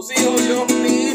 Lucio, you mío.